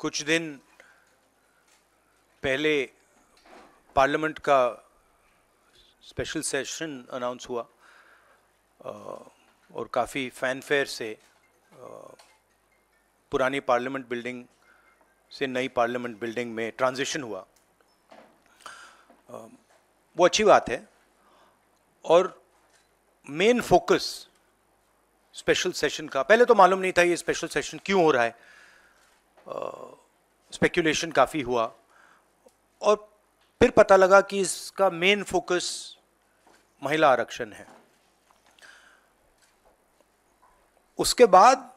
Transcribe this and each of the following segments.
कुछ दिन पहले पार्लियामेंट का स्पेशल सेशन अनाउंस हुआ और काफ़ी फैनफेयर से पुरानी पार्लियामेंट बिल्डिंग से नई पार्लियामेंट बिल्डिंग में ट्रांजिशन हुआ। वो अच्छी बात है। और मेन फोकस स्पेशल सेशन का, पहले तो मालूम नहीं था ये स्पेशल सेशन क्यों हो रहा है। स्पेकुलेशन काफ़ी हुआ। और फिर पता लगा कि इसका मेन फोकस महिला आरक्षण है। उसके बाद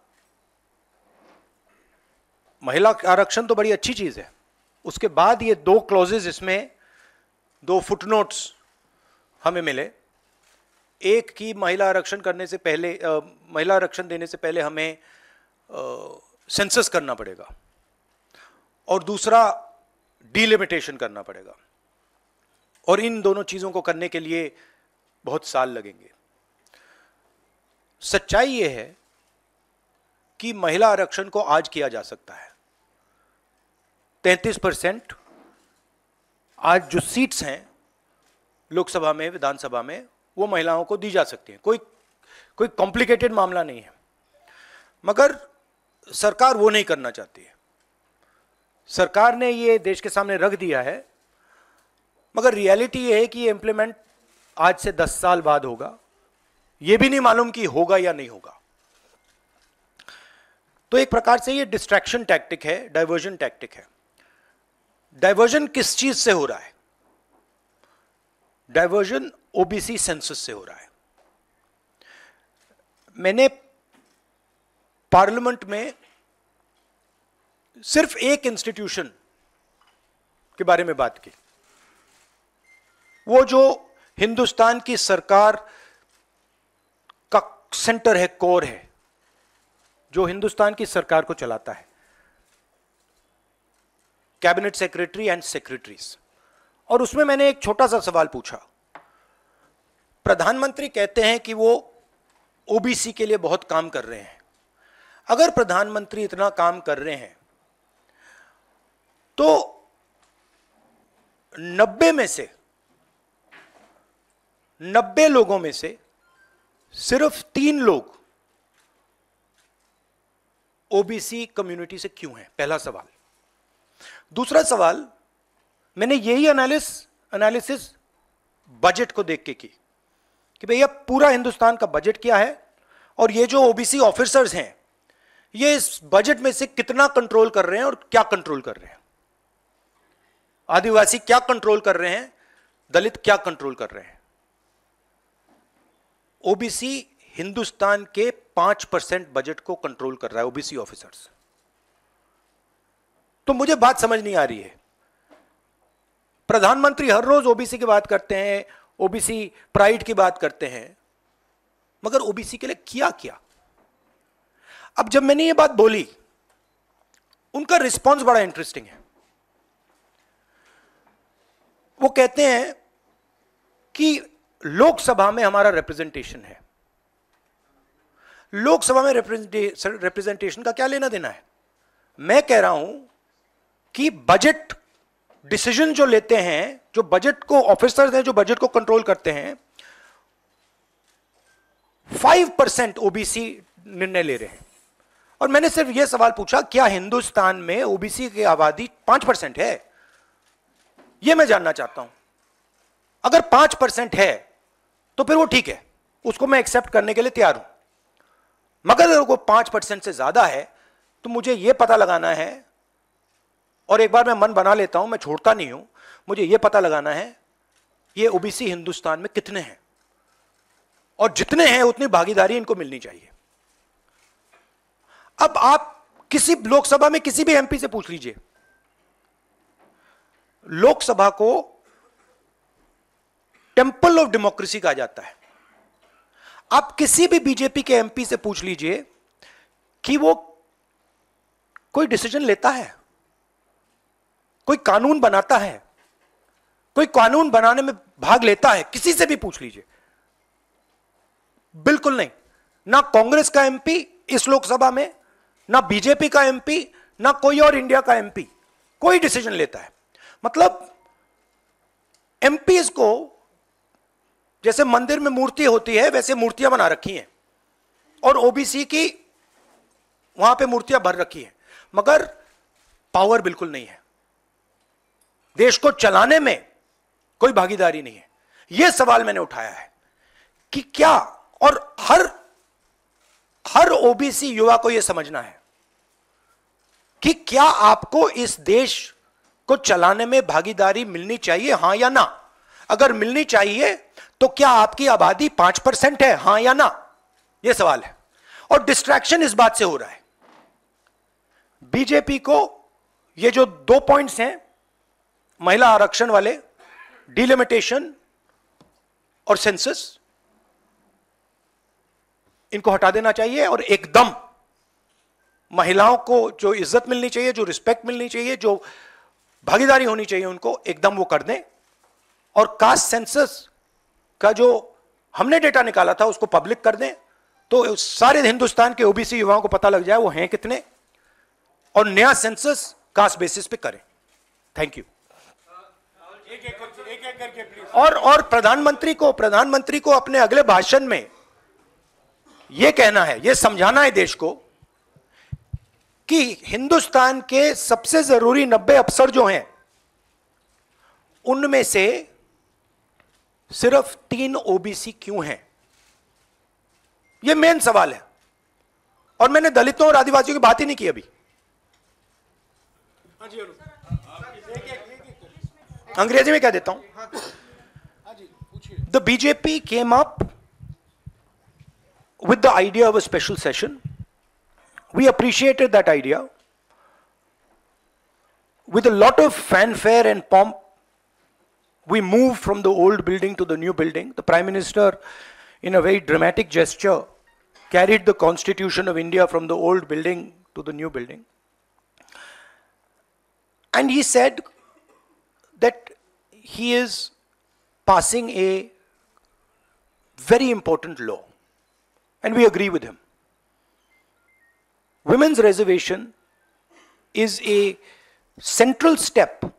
महिला आरक्षण तो बड़ी अच्छी चीज़ है। उसके बाद ये दो क्लॉजेज इसमें दो फुटनोट्स हमें मिले। एक की महिला आरक्षण करने से पहले आ, महिला आरक्षण देने से पहले हमें सेंसस करना पड़ेगा। और दूसरा डिलिमिटेशन करना पड़ेगा। और इन दोनों चीज़ों को करने के लिए बहुत साल लगेंगे। सच्चाई यह है कि महिला आरक्षण को आज किया जा सकता है। तैतीस परसेंट आज जो सीट्स हैं, लोकसभा में, विधानसभा में, वो महिलाओं को दी जा सकती हैं। कोई कोई कॉम्प्लिकेटेड मामला नहीं है। मगर सरकार वो नहीं करना चाहती है। सरकार ने ये देश के सामने रख दिया है, मगर रियलिटी ये है कि ये इंप्लीमेंट आज से 10 साल बाद होगा। ये भी नहीं मालूम कि होगा या नहीं होगा। तो एक प्रकार से ये डिस्ट्रैक्शन टैक्टिक है डाइवर्जन टैक्टिक है। डाइवर्जन किस चीज़ से हो रहा है? डाइवर्जन ओबीसी सेंसस से हो रहा है। मैंने पार्लियामेंट में सिर्फ़ एक इंस्टीट्यूशन के बारे में बात की। वो जो हिंदुस्तान की सरकार का सेंटर है, कोर है, जो हिंदुस्तान की सरकार को चलाता है। Cabinet secretary and secretaries. और उसमें मैंने एक छोटा सा सवाल पूछा। प्रधानमंत्री कहते हैं कि वो ओबीसी के लिए बहुत काम कर रहे हैं। अगर प्रधानमंत्री इतना काम कर रहे हैं तो नब्बे में से, नब्बे लोगों में से सिर्फ़ तीन लोग ओबीसी कम्युनिटी से क्यों हैं? पहला सवाल। दूसरा सवाल, मैंने यही एनालिस एनालिसिस बजट को देख के की कि भैया पूरा हिंदुस्तान का बजट क्या है? और ये जो ओबीसी ऑफिसर्स हैं ये इस बजट में से कितना कंट्रोल कर रहे हैं और क्या कंट्रोल कर रहे हैं? आदिवासी क्या कंट्रोल कर रहे हैं? दलित क्या कंट्रोल कर रहे हैं? ओबीसी हिंदुस्तान के पाँच परसेंट बजट को कंट्रोल कर रहा है ओबीसी ऑफिसर्स तो मुझे बात समझ नहीं आ रही है। प्रधानमंत्री हर रोज ओबीसी की बात करते हैं ओबीसी प्राइड की बात करते हैं, मगर ओबीसी के लिए किया क्या? अब जब मैंने ये बात बोली, उनका रिस्पॉन्स बड़ा इंटरेस्टिंग है। वो कहते हैं कि लोकसभा में हमारा रिप्रेजेंटेशन है। लोकसभा में रिप्रेजेंटेशन का क्या लेना देना है? मैं कह रहा हूँ कि बजट डिसीज़न जो लेते हैं, जो बजट को ऑफिसर्स हैं, जो बजट को कंट्रोल करते हैं फाइव परसेंट ओबीसी निर्णय ले रहे हैं। और मैंने सिर्फ़ यह सवाल पूछा, क्या हिंदुस्तान में ओबीसी की आबादी पाँच परसेंट है? यह मैं जानना चाहता हूँ। अगर पाँच परसेंट है तो फिर वो ठीक है। उसको मैं एक्सेप्ट करने के लिए तैयार हूँ। मगर अगर वो पाँच परसेंट से ज़्यादा है तो मुझे यह पता लगाना है, और एक बार मैं मन बना लेता हूँ, मैं छोड़ता नहीं हूँ, मुझे यह पता लगाना है, ये ओबीसी हिंदुस्तान में कितने हैं? और जितने हैं, उतनी भागीदारी इनको मिलनी चाहिए। अब आप किसी लोकसभा में किसी भी एमपी से पूछ लीजिए। लोकसभा को टेंपल ऑफ़ डेमोक्रेसी कहा जाता है। आप किसी भी बीजेपी के एमपी से पूछ लीजिए कि वो कोई डिसीज़न लेता है, कोई कानून बनाता है, कोई कानून बनाने में भाग लेता है, किसी से भी पूछ लीजिए। बिल्कुल नहीं। ना कांग्रेस का एमपी इस लोकसभा में ना बीजेपी का एमपी ना कोई और इंडिया का एमपी कोई डिसीज़न लेता है। मतलब एमपीज को, जैसे मंदिर में मूर्ति होती है, वैसे मूर्तियाँ बना रखी हैं। और ओबीसी की वहाँ पे मूर्तियाँ भर रखी हैं। मगर पावर बिल्कुल नहीं है। देश को चलाने में कोई भागीदारी नहीं है। यह सवाल मैंने उठाया है कि क्या और हर हर ओबीसी युवा को यह समझना है कि क्या आपको इस देश को चलाने में भागीदारी मिलनी चाहिए, हाँ या ना? अगर मिलनी चाहिए तो क्या आपकी आबादी पाँच परसेंट है, हाँ या ना? यह सवाल है। और डिस्ट्रैक्शन इस बात से हो रहा है। बीजेपी को ये जो दो पॉइंट्स हैं, महिला आरक्षण वाले डिलिमिटेशन और सेंसस इनको हटा देना चाहिए और एकदम महिलाओं को जो इज़्ज़त मिलनी चाहिए जो रिस्पेक्ट मिलनी चाहिए जो भागीदारी होनी चाहिए उनको एकदम वो कर दें। और कास्ट सेंसस का जो हमने डेटा निकाला था उसको पब्लिक कर दें। तो सारे हिंदुस्तान के ओबीसी युवाओं को पता लग जाए वो हैं कितने। और नया सेंसस कास्ट बेसिस पे करें। थैंक यू और और प्रधानमंत्री को प्रधानमंत्री को अपने अगले भाषण में यह कहना है यह समझाना है देश को कि हिंदुस्तान के सबसे ज़रूरी नब्बे अफसर जो हैं उनमें से सिर्फ़ तीन ओबीसी क्यों हैं? यह मेन सवाल है। और मैंने दलितों और आदिवासियों की बात ही नहीं की अभी। अंग्रेज़ी में क्या देता हूँ। The BJP came up with the idea of a special session. We appreciated that idea. With a lot of fanfare and pomp, we moved from the old building to the new building. The Prime Minister, in a very dramatic gesture, carried the Constitution of India from the old building to the new building. And he said that he is passing a very important law. And we agree with him. Women's reservation is a central step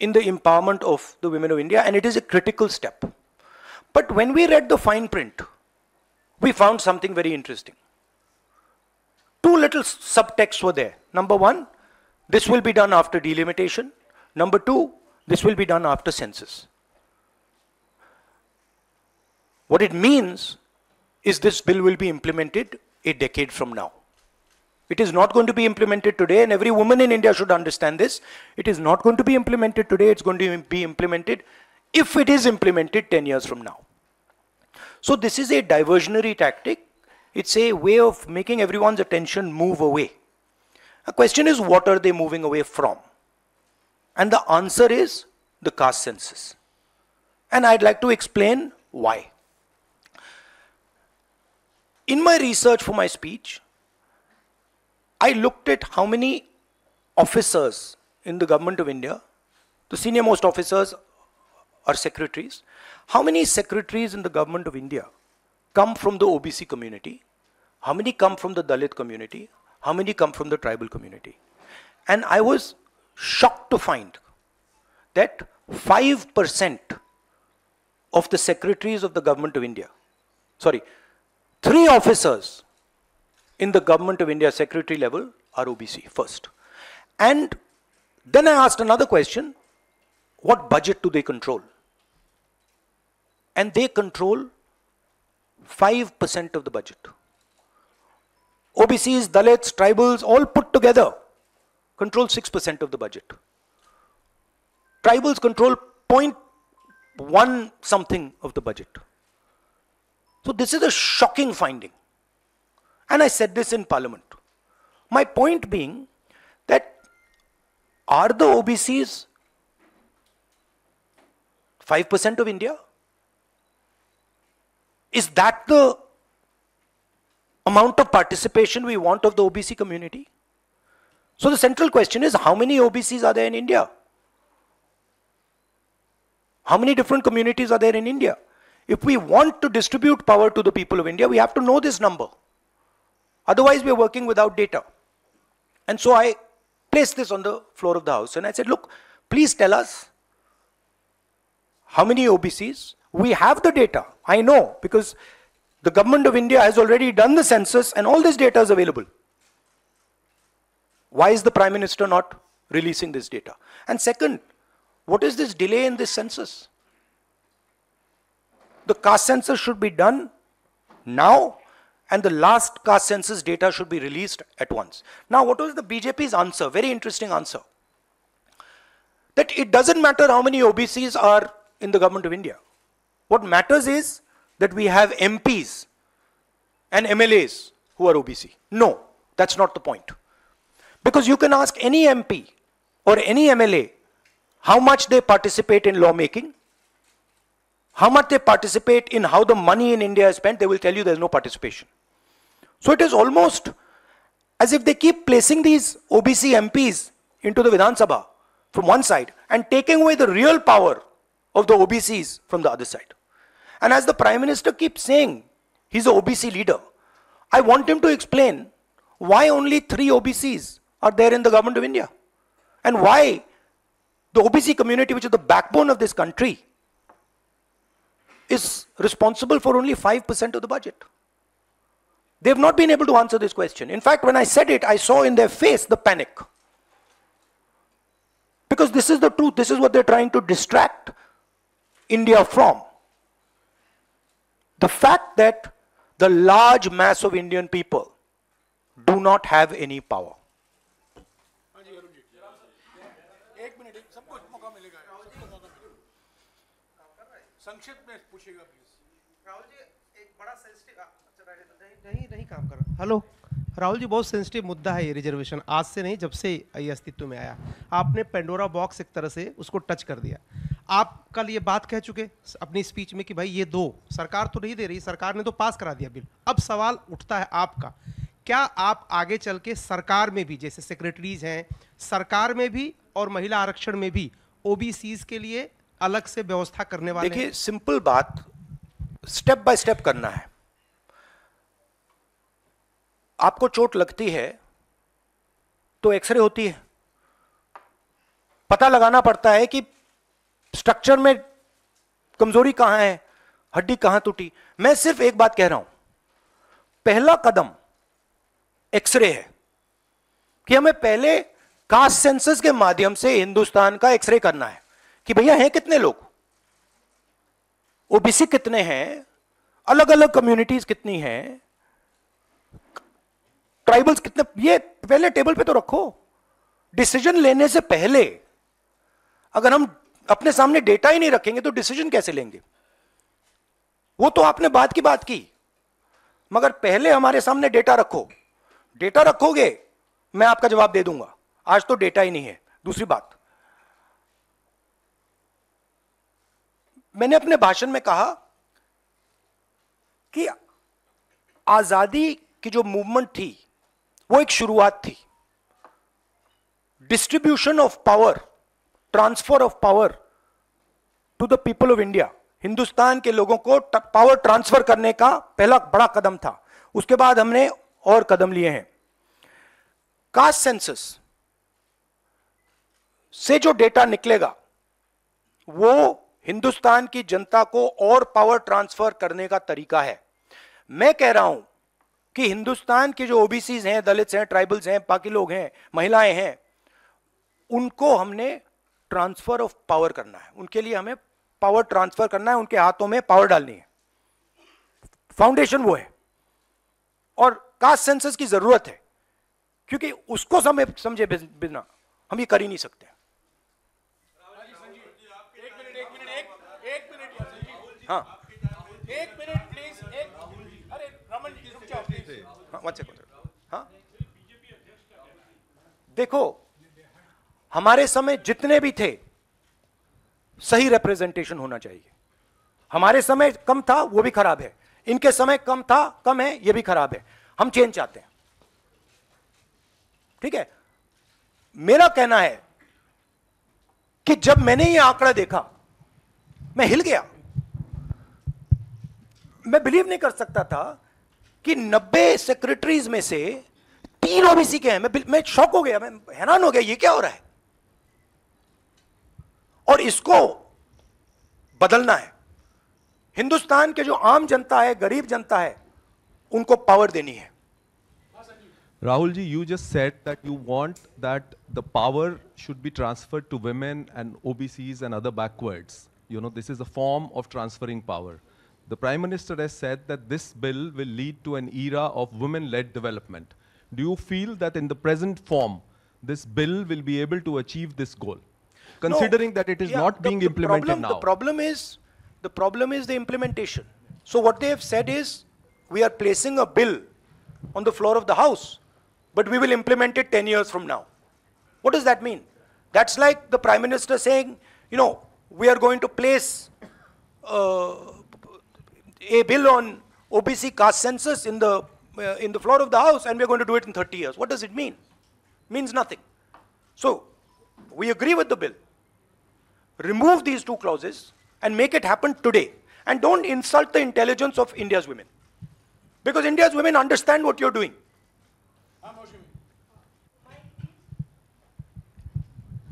in the empowerment of the women of India, and it is a critical step. But when we read the fine print, we found something very interesting. Two little subtexts were there. Number one, this will be done after delimitation. Number two, this will be done after census. What it means is this bill will be implemented a decade from now. It is not going to be implemented today, and every woman in India should understand this. It is not going to be implemented today, it's going to be implemented if it is implemented 10 years from now. So, this is a diversionary tactic. It's a way of making everyone's attention move away. The question is, what are they moving away from? And the answer is the caste census. And I'd like to explain why. In my research for my speech, I looked at how many officers in the government of India, the senior most officers are secretaries, how many secretaries in the government of India come from the OBC community, how many come from the Dalit community, how many come from the tribal community. And I was shocked to find that 5% of the secretaries of the government of India, sorry, three officers in the government of India secretary level are OBC first. And then I asked another question, what budget do they control? And they control 5% of the budget. OBCs, Dalits, tribals, all put together control 6% of the budget. Tribals control 0.1 something of the budget. So this is a shocking finding. And I said this in parliament. My point being that are the OBCs 5% of India? Is that the amount of participation we want of the OBC community? So the central question is how many OBCs are there in India? How many different communities are there in India? If we want to distribute power to the people of India, we have to know this number. Otherwise, we are working without data. And so I placed this on the floor of the House. And I said, look, please tell us how many OBCs. We have the data. I know because the government of India has already done the census and all this data is available. Why is the Prime Minister not releasing this data? And second, what is this delay in this census? The caste census should be done now and the last caste census data should be released at once. Now, what was the BJP's answer? Very interesting answer. That it doesn't matter how many OBCs are in the government of India. What matters is that we have MPs and MLAs who are OBC. No, that's not the point. Because you can ask any MP or any MLA how much they participate in lawmaking, how much they participate in how the money in India is spent, they will tell you there's no participation. So it is almost as if they keep placing these OBC MPs into the Vidhan Sabha from one side and taking away the real power of the OBCs from the other side. And as the Prime Minister keeps saying, he's an OBC leader, I want him to explain why only three OBCs are there in the government of India and why the OBC community, which is the backbone of this country, is responsible for only 5% of the budget. They have not been able to answer this question. In fact, when I said it, I saw in their face the panic. Because this is the truth, this is what they're trying to distract India from. The fact that the large mass of Indian people do not have any power. संक्षिप्त नहीं नहीं काम कर रहा। Hello Rahul ji बहुत sensitive मुद्दा है ये रिजर्वेशन आज से नहीं जब से ये अस्तित्व में आया। आपने पेंडोरा बॉक्स एक तरह से उसको टच कर दिया। आप कल ये बात कह चुके अपनी स्पीच में कि भाई ये दो सरकार तो नहीं दे रही सरकार ने तो पास करा दिया बिल अब सवाल उठता है आपका क्या आप आगे चल के सरकार में भी जैसे सेक्रेटरीज हैं सरकार में भी और महिला आरक्षण में भी ओबीसीज के लिए अलग से व्यवस्था करने वाले देखिए सिंपल बात स्टेप बाय स्टेप करना है। आपको चोट लगती है तो एक्सरे होती है। पता लगाना पड़ता है कि स्ट्रक्चर में कमज़ोरी कहाँ है, हड्डी कहाँ टूटी। मैं सिर्फ़ एक बात कह रहा हूँ, पहला कदम एक्सरे है कि हमें पहले कास्ट सेंसस के माध्यम से हिंदुस्तान का एक्सरे करना है कि भैया हैं कितने लोग? ओबीसी कितने हैं? अलग अलग कम्युनिटीज कितनी हैं? ट्राइबल्स कितने, ये पहले टेबल पे तो रखो। डिसीज़न लेने से पहले अगर हम अपने सामने डेटा ही नहीं रखेंगे तो डिसीज़न कैसे लेंगे? वो तो आपने बात की बात की। मगर पहले हमारे सामने डेटा रखो। डेटा रखोगे, मैं आपका जवाब दे दूँगा। आज तो डेटा ही नहीं है। दूसरी बात। मैंने अपने भाषण में कहा कि आज़ादी की जो मूवमेंट थी वो एक शुरुआत थी। Distribution of power transfer of power to the people of India Hindustan के लोगों को पावर ट्रांसफ़र करने का पहला बड़ा कदम था। उसके बाद हमने और कदम लिए हैं। कास्ट सेंसस से जो डेटा निकलेगा, वो हिंदुस्तान की जनता को और पावर ट्रांसफ़र करने का तरीका है। मैं कह रहा हूँ कि हिंदुस्तान के जो ओबीसी हैं दलित हैं ट्राइबल्स हैं बाकी लोग हैं महिलाएँ हैं उनको हमने ट्रांसफ़र ऑफ़ पावर करना है। उनके लिए हमें पावर ट्रांसफ़र करना है उनके हाथों में पावर डालनी है। फाउंडेशन वो है। और कास्ट सेंसस की ज़रूरत है क्योंकि उसको समझे समझे बिना हम ये कर ही नहीं सकते। हाँ। एक मिनट हाँ सेकंड हाँ? देखो, हमारे समय जितने भी थे, सही रिप्रेजेंटेशन होना चाहिए। हमारे समय कम था, वो भी खराब है। इनके समय कम था, कम है, ये भी खराब है। हम चेंज चाहते हैं। ठीक है? मेरा कहना है कि जब मैंने ये आंकड़ा देखा, मैं हिल गया। मैं बिलीव नहीं कर सकता था कि 90 सेक्रेटरीज में से तीन ओबीसी के हैं। मैं मैं शौक हो गया, मैं हैरान हो गया, ये क्या हो रहा है? और इसको बदलना है। हिंदुस्तान के जो आम जनता है, गरीब जनता है, उनको पावर देनी है। Rahul ji you just said that you want that the power should be transfer to women and OBC and you know this is a form of transferring power The Prime Minister has said that this bill will lead to an era of women-led development. Do you feel that in the present form, this bill will be able to achieve this goal? Considering No, that it is yeah, not the- being the implemented problem, now. The problem is, the problem is the implementation. So what they have said is, we are placing a bill on the floor of the house, but we will implement it 10 years from now. What does that mean? That's like the prime minister saying, you know, we are going to place uh, a bill on OBC caste census in the uh, in the floor of the house, and we're going to do it in 30 years. What does it mean? Means nothing. So we agree with the bill remove these two clauses and make it happen today. And don't insult the intelligence of India's women. Because India's women understand what you're doing.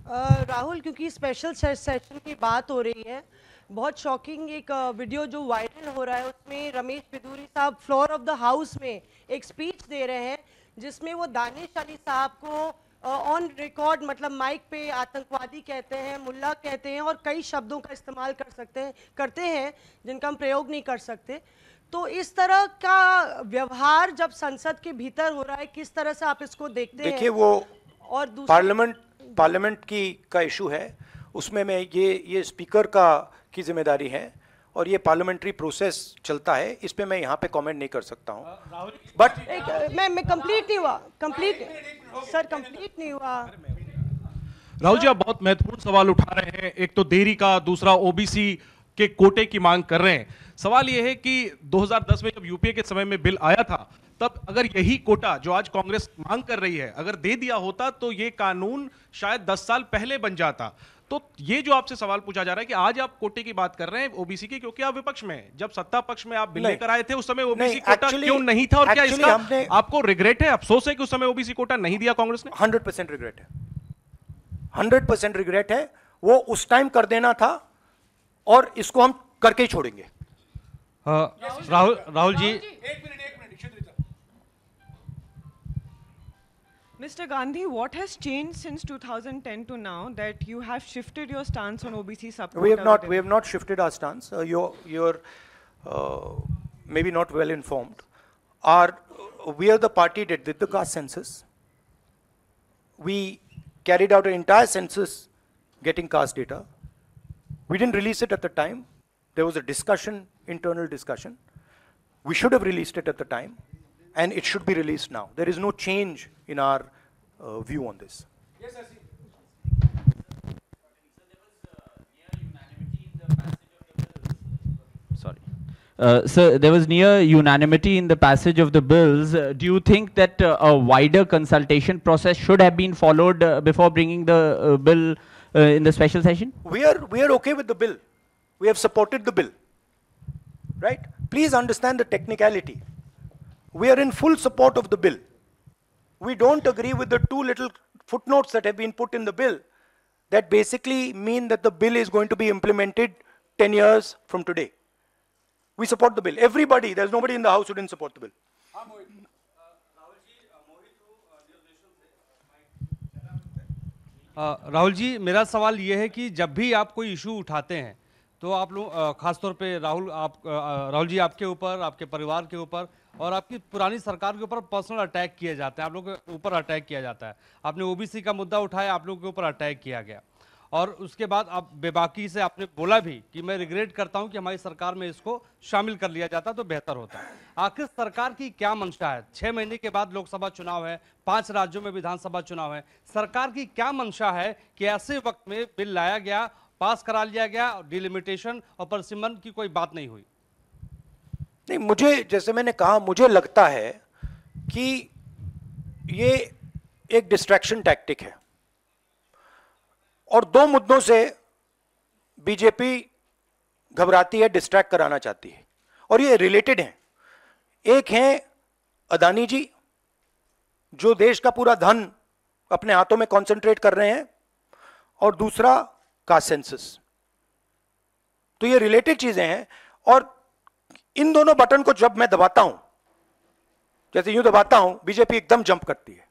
अ, राहुल क्योंकि special से- session की बात हो रही है बहुत shocking एक video जो वायरल हो रहा है उसमें रमेश पिदूरी साहब फ्लोर ऑफ़ द हाउस में एक स्पीच दे रहे हैं जिसमें वो दानिश अली साहब को ऑन रिकॉर्ड मतलब माइक पे आतंकवादी कहते हैं मुल्ला कहते हैं और कई शब्दों का इस्तेमाल कर सकते हैं करते हैं जिनका हम प्रयोग नहीं कर सकते। तो इस तरह का व्यवहार जब संसद के भीतर हो रहा है किस तरह से आप इसको देखते हैं? देखिए वो और पार्लियामेंट पार्लियामेंट की का इशू है। उसमें मैं ये ये स्पीकर का की ज़िम्मेदारी है और ये पार्लियामेंट्री प्रोसेस चलता है इस पे मैं यहाँ पे कमेंट नहीं कर सकता हूँ। बट मैं मैं कंप्लीट नहीं हुआ कंप्लीट सर कंप्लीट नहीं हुआ। राहुल जी आप बहुत महत्वपूर्ण सवाल उठा रहे हैं। एक तो देरी का दूसरा ओबीसी के कोटे की मांग कर रहे हैं। सवाल यह है कि 2010 में जब यूपीए के समय में बिल आया था तब अगर यही कोटा जो आज कांग्रेस मांग कर रही है अगर दे दिया होता तो ये कानून शायद 10 साल पहले बन जाता। तो ये जो आपसे सवाल पूछा जा रहा है कि आज आप कोटे की बात कर रहे हैं ओबीसी की क्योंकि आप विपक्ष में जब सत्ता पक्ष में आप बिल। लेकर आए थे उस समय ओबीसी कोटा actually- क्यों नहीं था और क्या इसका हमने- आपको रिग्रेट है अफसोस है कि उस समय ओबीसी कोटा नहीं दिया कांग्रेस ने? हंड्रेड परसेंट रिग्रेट है। हंड्रेड परसेंट रिग्रेट है। वो उस टाइम कर देना था और इसको हम करके ही छोड़ेंगे। राहुल राहुल जी एक मिनट एक minute. Mr. Gandhi, what has changed since 2010 to now that you have shifted your stance on OBC support? We have not, we have not shifted our stance. Uh, you're, you're uh, maybe not well informed. Our, we are the party that did the caste census. We carried out an entire census getting caste data. We didn't release it at the time. There was a discussion, internal discussion. We should have released it at the time, and it should be released now. There is no change in our uh, view on this. Yes, I Sorry. Uh, so there was near unanimity in the passage of the bills. Uh, do you think that uh, a wider consultation process should have been followed uh, before bringing the uh, bill uh, in the special session? we are we are okay with the bill we have supported the bill right please understand the technicality we are in full support of the bill we don't agree with the two little footnotes that have been put in the bill that basically mean that the bill is going to be implemented 10 years from today we support the bill everybody there's nobody in the house who didn't support the bill uh, Rahul ji मेरा सवाल ये है कि जब भी आप कोई issue उठाते हैं तो आप लोग खासतौर पे राहुल आप अ, अ, राहुल जी आपके ऊपर आपके परिवार के ऊपर और आपकी पुरानी सरकार के ऊपर पर्सनल अटैक किए जाते हैं। आप लोग के ऊपर अटैक किया जाता है। आपने ओबीसी का मुद्दा उठाया, आप लोगों के ऊपर अटैक किया गया। और उसके बाद आप बेबाकी से आपने बोला भी कि मैं रिग्रेट करता हूँ कि हमारी सरकार में इसको शामिल कर लिया जाता तो बेहतर होता। आखिर सरकार की क्या मंशा है? छह महीने के बाद लोकसभा चुनाव है, पाँच राज्यों में विधानसभा चुनाव है। सरकार की क्या मंशा है कि ऐसे वक्त में बिल लाया गया, पास करा लिया गया डिलिमिटेशन और परसिमन की कोई बात नहीं हुई। नहीं, मुझे, जैसे मैंने कहा, मुझे लगता है कि ये एक डिस्ट्रैक्शन टैक्टिक है। और दो मुद्दों से बीजेपी घबराती है डिस्ट्रैक्ट कराना चाहती है। और ये रिलेटेड हैं। एक हैं अदानी जी, जो देश का पूरा धन अपने हाथों में कंसंट्रेट कर रहे हैं, और दूसरा कास्ट सेंसस तो ये रिलेटेड चीज़ें हैं, और इन दोनों बटन को जब मैं दबाता हूँ जैसे यूँ दबाता हूँ बीजेपी एकदम जंप करती है।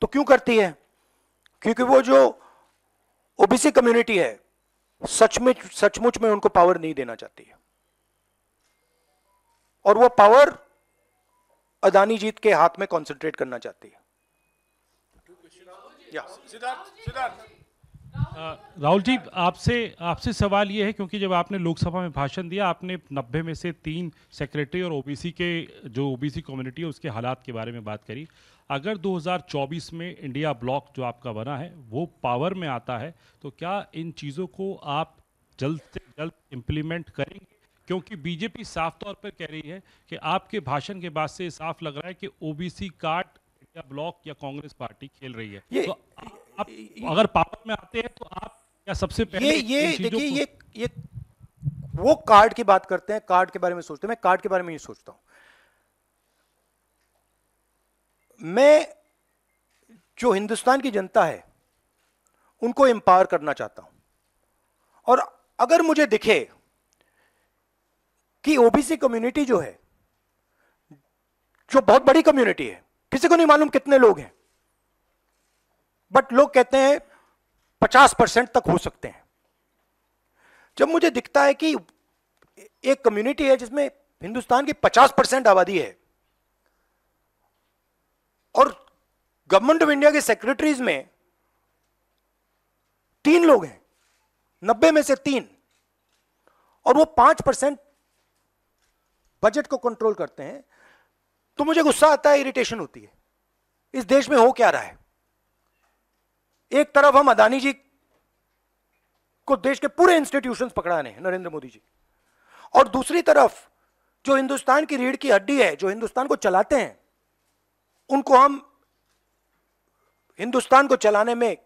तो क्यों करती है? क्योंकि वो जो ओबीसी कम्युनिटी है सचमुच सचमुच में उनको पावर नहीं देना चाहती है। और वो पावर अदानी जीत के हाथ में कंसंट्रेट करना चाहती है। या अ, राहुल जी आपसे आपसे सवाल ये है क्योंकि जब आपने लोकसभा में भाषण दिया आपने 90 में से तीन सेक्रेटरी और ओबीसी के जो ओबीसी कम्युनिटी है उसके हालात के बारे में बात करी। अगर 2024 में इंडिया ब्लॉक जो आपका बना है वो पावर में आता है तो क्या इन चीज़ों को आप जल्द से जल्द इम्प्लीमेंट करेंगे? क्योंकि बीजेपी साफ़ तौर पर कह रही है कि आपके भाषण के बाद से साफ़ लग रहा है कि ओबीसी कार्ड इंडिया ब्लॉक या कांग्रेस पार्टी खेल रही है। तो आप अगर पावर में आते हैं तो आप क्या सबसे पहले ये ये देखिए ये ये वो कार्ड की बात करते हैं कार्ड के बारे में सोचते हैं। मैं कार्ड के बारे में नहीं सोचता हूँ। मैं जो हिंदुस्तान की जनता है उनको एम्पावर करना चाहता हूँ। और अगर मुझे दिखे कि ओबीसी कम्युनिटी जो है जो बहुत बड़ी कम्युनिटी है किसी को नहीं मालूम कितने लोग हैं। बट लोग कहते हैं पचास परसेंट तक हो सकते हैं। जब मुझे दिखता है कि एक कम्युनिटी है जिसमें हिंदुस्तान की पचास परसेंट आबादी है और गवर्नमेंट ऑफ़ इंडिया के सेक्रेटरीज में तीन लोग हैं, नब्बे में से तीन, और वो पाँच परसेंट बजट को कंट्रोल करते हैं तो मुझे गुस्सा आता है इरिटेशन होती है। इस देश में हो क्या रहा है? एक तरफ़ हम अदानी जी को देश के पूरे इंस्टीट्यूशंस पकड़ा रहे हैं, नरेंद्र मोदी जी। और दूसरी तरफ़ जो हिंदुस्तान की रीढ़ की हड्डी है, जो हिंदुस्तान को चलाते हैं, उनको हम हिंदुस्तान को चलाने में,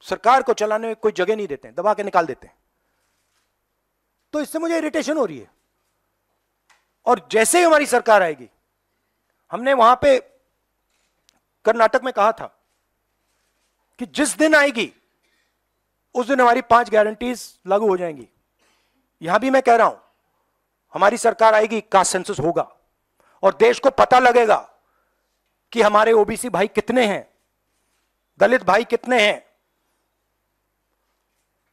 सरकार को चलाने में कोई जगह नहीं देते हैं, दबा के निकाल देते हैं। तो इससे मुझे इरिटेशन हो रही है। और जैसे ही हमारी सरकार आएगी, हमने वहाँ पे कर्नाटक में कहा था कि जिस दिन आएगी, उस दिन हमारी पाँच गारंटीज लागू हो जाएँगी। यहाँ भी मैं कह रहा हूँ, हमारी सरकार आएगी, का सेंसस होगा। और देश को पता लगेगा कि हमारे ओबीसी भाई कितने हैं, दलित भाई कितने हैं,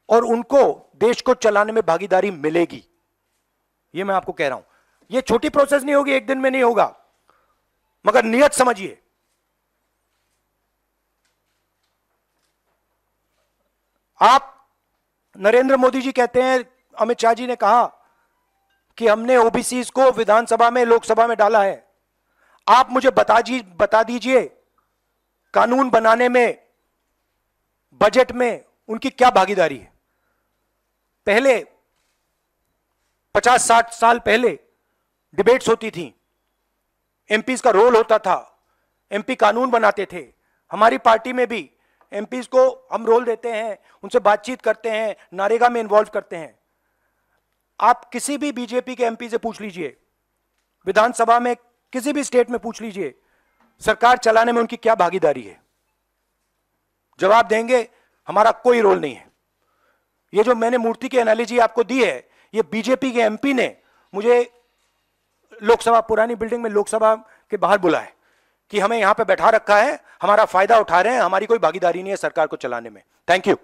और उनको देश को चलाने में भागीदारी मिलेगी। ये मैं आपको कह रहा हूँ। ये छोटी प्रोसेस नहीं होगी, एक दिन में नहीं होगा। मगर नियत समझिए आप नरेंद्र मोदी जी कहते हैं, अमित शाह जी ने कहा कि हमने ओबीसी को विधानसभा में, लोकसभा में डाला है। आप मुझे बता जी, बता दीजिए, कानून बनाने में, बजट में उनकी क्या भागीदारी है? पहले 50-60 साल पहले डिबेट्स होती थी। एमपीज का रोल होता था। एमपी कानून बनाते थे। हमारी पार्टी में भी एमपीज को हम रोल देते हैं, उनसे बातचीत करते हैं, नारेगा में इन्वॉल्व करते हैं। आप किसी भी बीजेपी के एमपी से पूछ लीजिए। विधानसभा में किसी भी स्टेट में पूछ लीजिए, सरकार चलाने में उनकी क्या भागीदारी है। जवाब देंगे, हमारा कोई रोल नहीं है। ये जो मैंने मूर्ति की एनालिजी आपको दी है, ये बीजेपी के एमपी ने मुझे लोकसभा, पुरानी बिल्डिंग में लोकसभा के बाहर बुलाया कि हमें यहाँ पे बैठा रखा है, हमारा फ़ायदा उठा रहे हैं, हमारी कोई भागीदारी नहीं है सरकार को चलाने में। Thank you